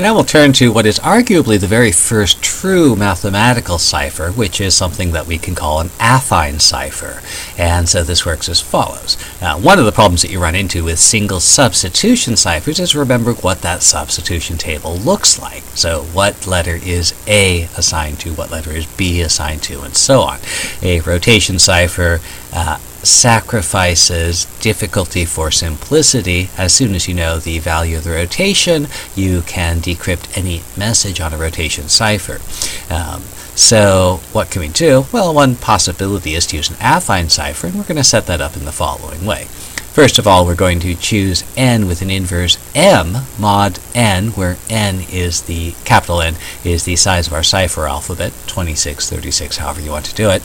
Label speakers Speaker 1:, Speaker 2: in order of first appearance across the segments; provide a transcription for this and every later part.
Speaker 1: So now we'll turn to what is arguably the very first true mathematical cipher, which is something that we can call an affine cipher. And so this works as follows. Now, one of the problems that you run into with single substitution ciphers is remember what that substitution table looks like. So what letter is A assigned to, what letter is B assigned to, and so on. A rotation cipher uh, sacrifices difficulty for simplicity. As soon as you know the value of the rotation, you can decrypt any message on a rotation cipher. Um, so what can we do? Well, one possibility is to use an affine cipher, and we're going to set that up in the following way. First of all, we're going to choose n with an inverse m mod n, where n is the capital N is the size of our cipher alphabet, 26, 36, however you want to do it.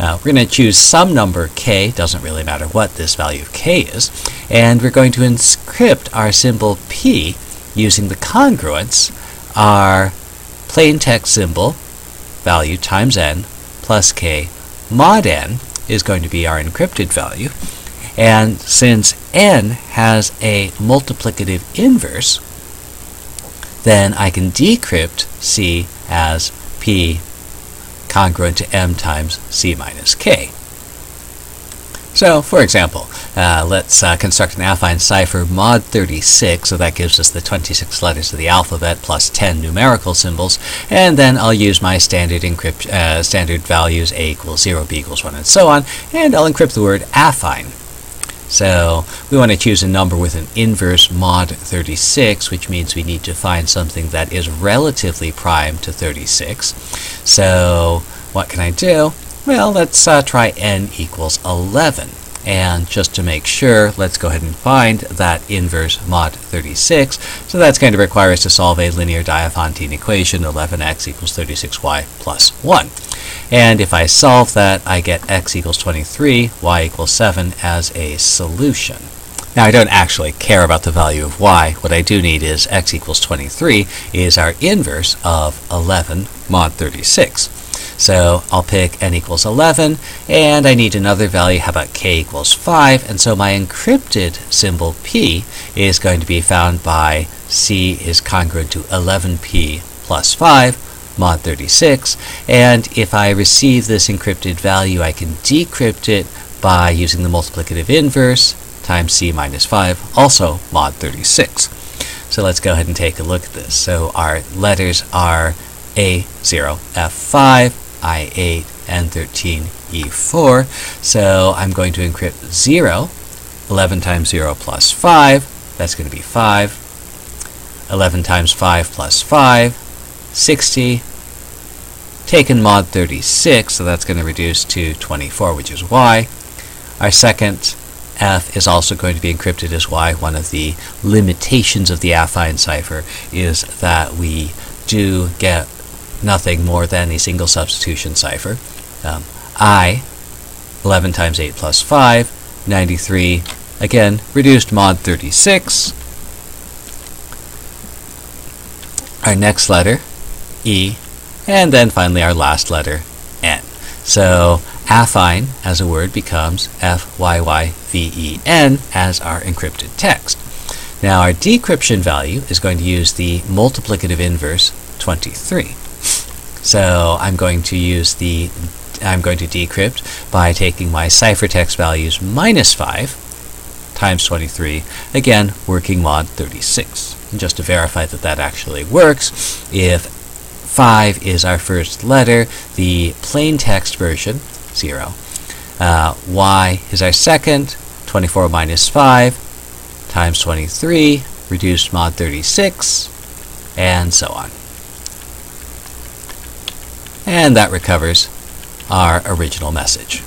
Speaker 1: Uh, we're going to choose some number k, doesn't really matter what this value of k is, and we're going to encrypt our symbol p using the congruence, our plain text symbol, value times n plus k mod n is going to be our encrypted value. And since n has a multiplicative inverse, then I can decrypt c as p congruent to m times c minus k. So, for example, uh, let's uh, construct an affine cipher mod 36, so that gives us the 26 letters of the alphabet plus 10 numerical symbols, and then I'll use my standard encrypt uh, standard values a equals 0, b equals 1, and so on, and I'll encrypt the word affine. So we want to choose a number with an inverse mod 36, which means we need to find something that is relatively prime to 36. So what can I do? Well, let's uh, try n equals 11. And just to make sure, let's go ahead and find that inverse mod 36. So that's going to require us to solve a linear Diophantine equation, 11x equals 36y plus 1. And if I solve that, I get x equals 23, y equals 7 as a solution. Now, I don't actually care about the value of y. What I do need is x equals 23 is our inverse of 11 mod 36. So I'll pick n equals 11, and I need another value. How about k equals 5? And so my encrypted symbol p is going to be found by c is congruent to 11p plus 5 mod 36. And if I receive this encrypted value, I can decrypt it by using the multiplicative inverse times c minus 5, also mod 36. So let's go ahead and take a look at this. So our letters are A0, F5, I8, N13, E4. So I'm going to encrypt 0, 11 times 0 plus 5, that's going to be 5. 11 times 5 plus 5, 60, taken mod 36, so that's going to reduce to 24, which is y. Our second F is also going to be encrypted as y. One of the limitations of the affine cipher is that we do get nothing more than a single substitution cipher. Um, I, 11 times 8 plus 5, 93, again, reduced mod 36. Our next letter, E, and then finally our last letter, N. So affine as a word becomes F-Y-Y-V-E-N as our encrypted text. Now our decryption value is going to use the multiplicative inverse 23. So I'm going to use the I'm going to decrypt by taking my ciphertext values minus 5 times 23, again working mod 36. And just to verify that that actually works, if 5 is our first letter, the plain text version, 0. Uh, y is our second, 24 minus 5 times 23, reduced mod 36, and so on. And that recovers our original message.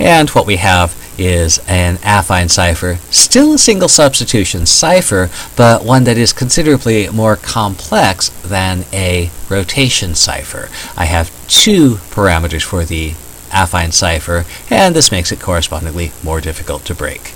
Speaker 1: And what we have is an affine cipher, still a single substitution cipher, but one that is considerably more complex than a rotation cipher. I have two parameters for the affine cipher, and this makes it correspondingly more difficult to break.